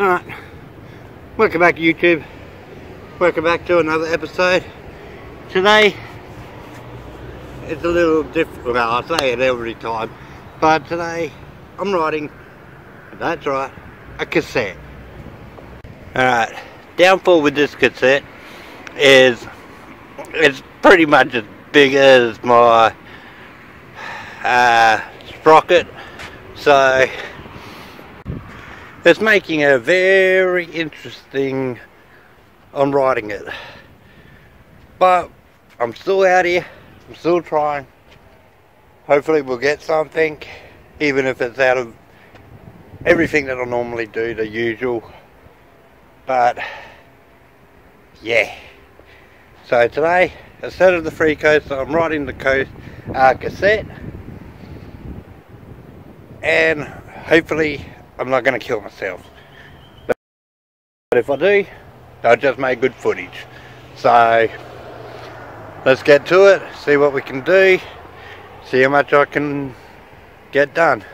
Alright, welcome back YouTube. Welcome back to another episode. Today, it's a little different, well I say it every time, but today I'm riding, that's right, a cassette. Alright, downfall with this cassette is it's pretty much as big as my uh, sprocket, so it's making a very interesting on riding it. But I'm still out here, I'm still trying. Hopefully we'll get something, even if it's out of everything that I normally do, the usual. But yeah. So today, instead of the free coast, I'm riding the coast uh, cassette. And hopefully I'm not going to kill myself. But if I do, I'll just make good footage. So, let's get to it, see what we can do, see how much I can get done.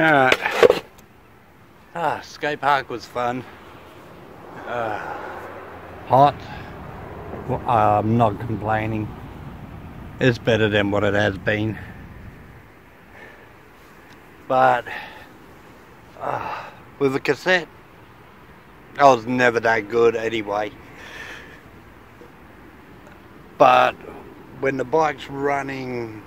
Alright. Ah, skate park was fun. Uh, hot. Well, I'm not complaining. It's better than what it has been. But uh, with the cassette, I was never that good anyway. But when the bike's running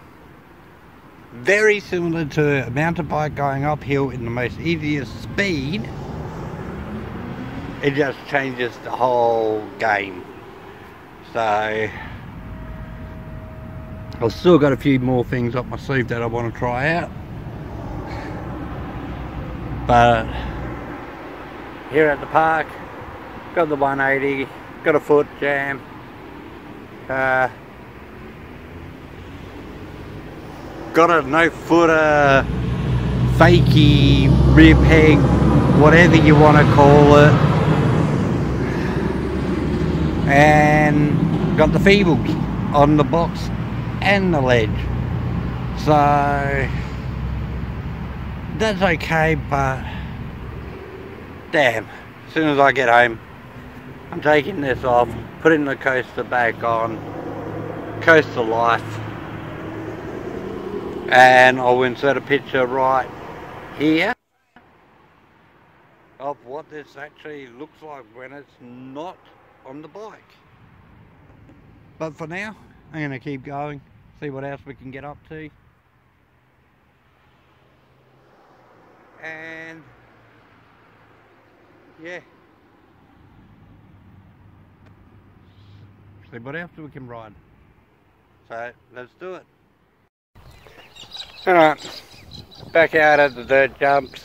very similar to a mountain bike going uphill in the most easiest speed. It just changes the whole game. So I've still got a few more things up my sleeve that I want to try out. But here at the park got the 180 got a foot jam. Uh, got a no footer, uh, fakey, rear peg, whatever you want to call it. And got the feebles on the box and the ledge. So that's okay, but damn, as soon as I get home, I'm taking this off, putting the coaster back on, coaster life and I'll insert a picture right here of what this actually looks like when it's not on the bike. But for now I'm going to keep going see what else we can get up to. And yeah. See what else we can ride. So let's do it Alright, back out at the dirt jumps.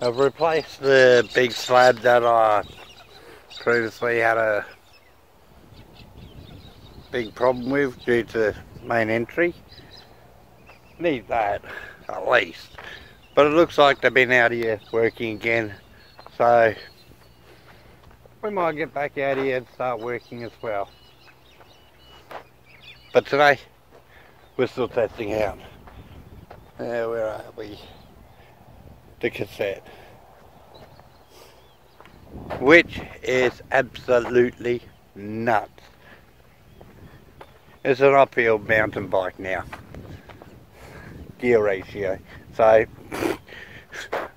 I've replaced the big slab that I previously had a big problem with due to main entry. Need that, at least. But it looks like they've been out here working again. So, we might get back out here and start working as well. But today, we're still testing out. Where are we? The cassette. Which is absolutely nuts. It's an uphill mountain bike now. Gear ratio. So,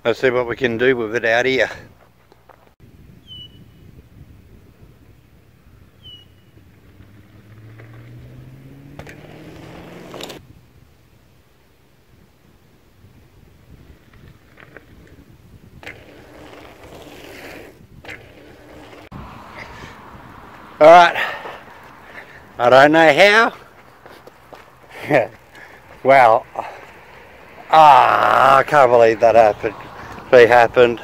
let's see what we can do with it out here. Alright, I don't know how. well, ah, I can't believe that happened. Happened.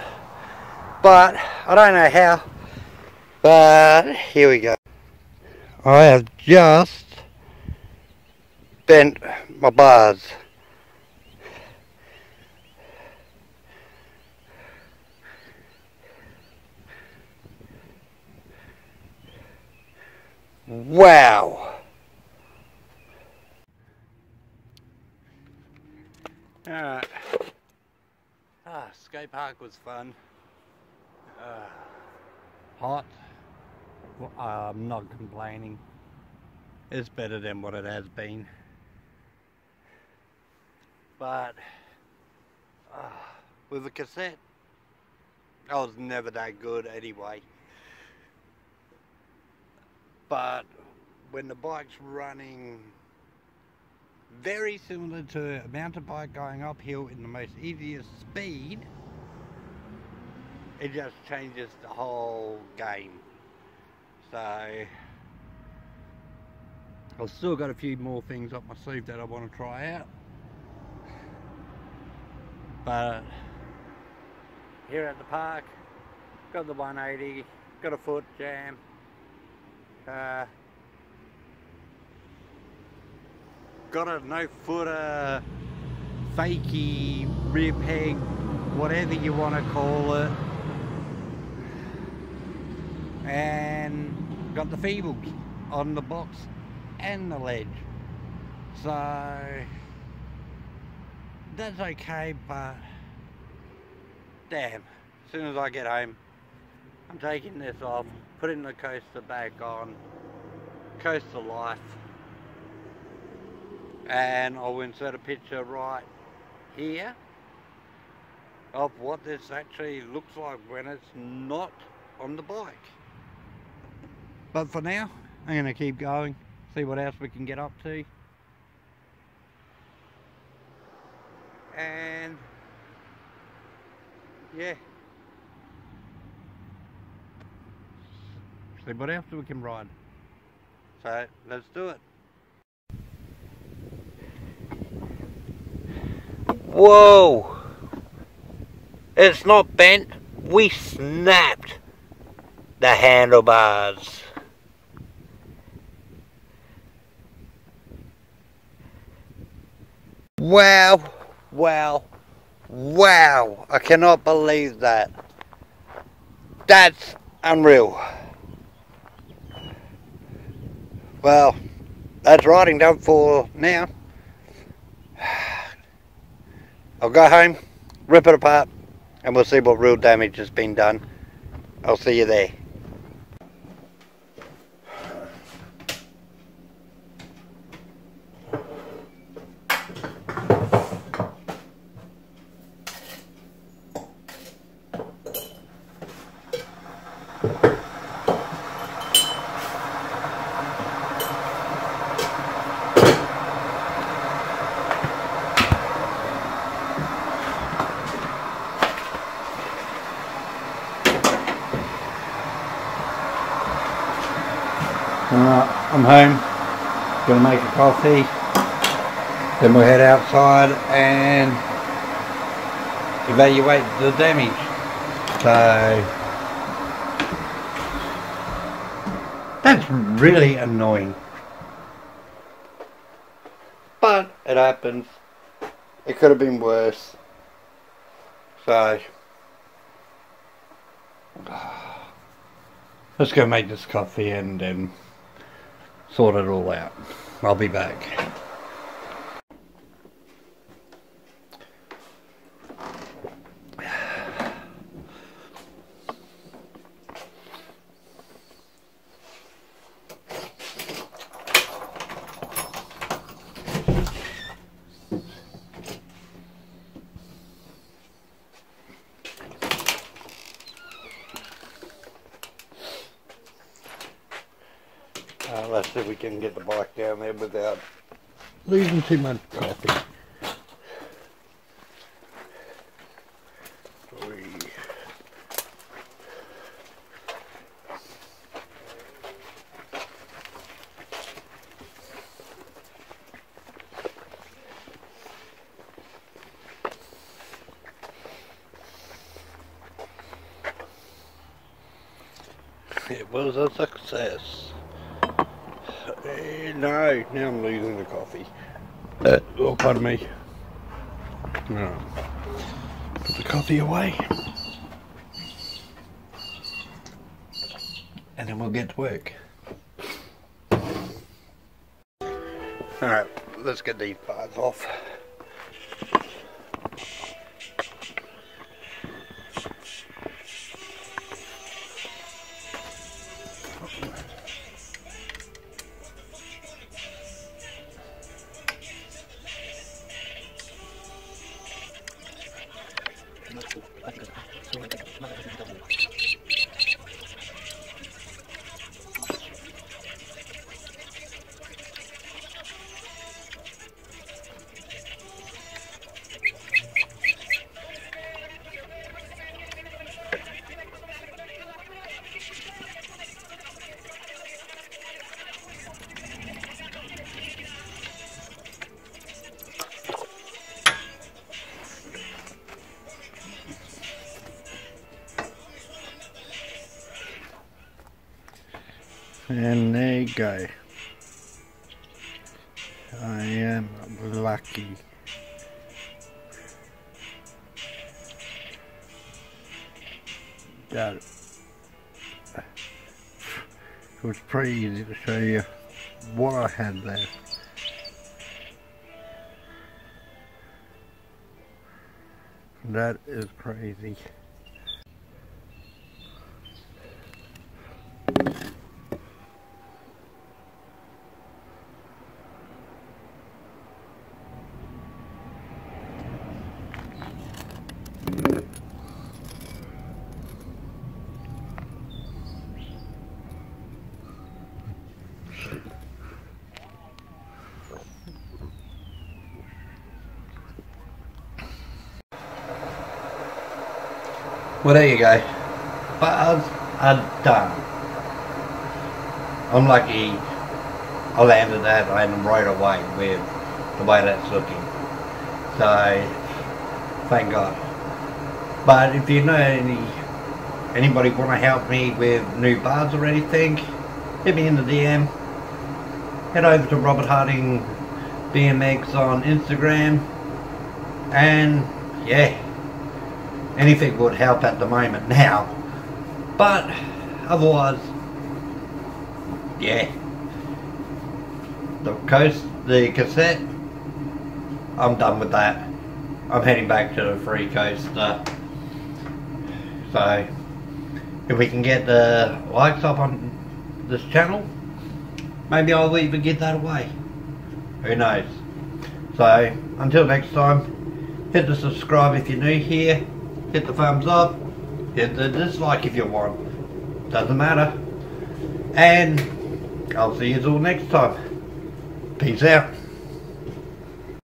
But, I don't know how. But, here we go. I have just bent my bars. Wow. Alright. Ah, skate park was fun. Uh, hot. Well, I'm not complaining. It's better than what it has been. But uh, with the cassette, I was never that good anyway but when the bike's running very similar to a mountain bike going uphill in the most easiest speed it just changes the whole game. So I've still got a few more things up my sleeve that I want to try out. But here at the park got the 180 got a foot jam uh, got a no footer, fakey, rear peg, whatever you want to call it. And got the feebles on the box and the ledge. So that's okay, but damn, as soon as I get home, I'm taking this off, putting the coaster back on, coaster life, and I'll insert a picture right here of what this actually looks like when it's not on the bike. But for now, I'm going to keep going, see what else we can get up to. And yeah. See what else we can ride. So let's do it. Whoa! It's not bent, we snapped the handlebars. Wow, wow, wow. I cannot believe that. That's unreal. Well, that's riding done for now. I'll go home, rip it apart, and we'll see what real damage has been done. I'll see you there. I'm home. Gonna make a coffee. Then we'll head outside and evaluate the damage. So that's really annoying. But it happens. It could have been worse. So let's go make this coffee and um, sort it all out. I'll be back. Uh, let's see if we can get the bike down there without losing too much coffee. Three. It was a success. Eh, no, now I'm losing the coffee. Uh, oh, pardon me. No. Put the coffee away. And then we'll get to work. Alright, let's get these parts off. まだ And there you go. I am lucky. That was pretty easy to show you what I had there. That is crazy. Well, there you go. Bars are done. I'm lucky I landed that, I landed right away with the way that's looking. So, thank God. But if you know any, anybody want to help me with new bars or anything, hit me in the DM. Head over to Robert Harding BMX on Instagram. And, yeah anything would help at the moment now. But otherwise, yeah. The coast, the cassette, I'm done with that. I'm heading back to the free coast. Uh, so, if we can get the likes up on this channel, maybe I'll even get that away. Who knows? So, until next time, hit the subscribe if you're new here hit the thumbs up, hit the dislike if you want. Doesn't matter. And I'll see you all next time. Peace out.